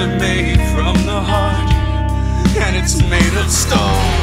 are made from the heart, and it's made of stone.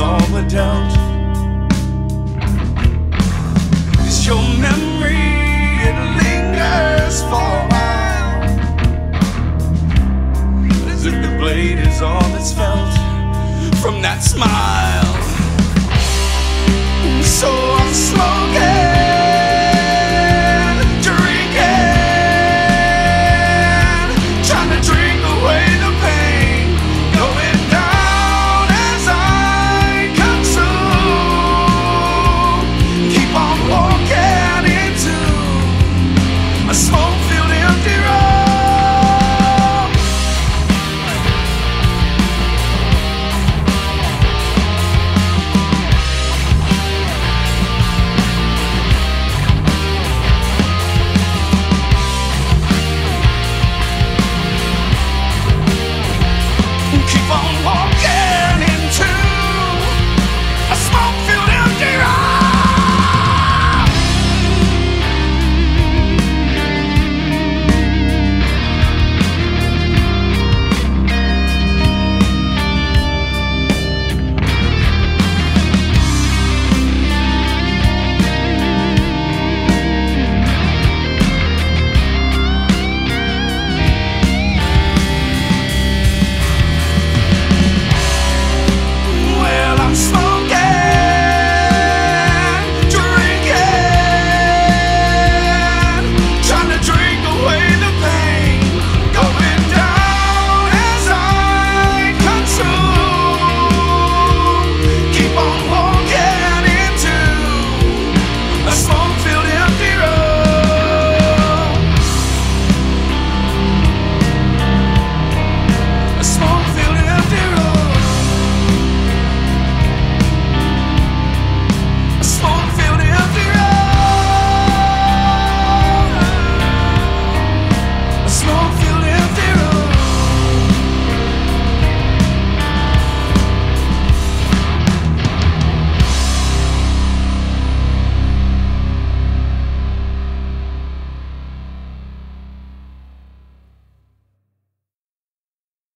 all adult. It's your memory, it lingers for a while. As if the blade is all that's felt from that smile.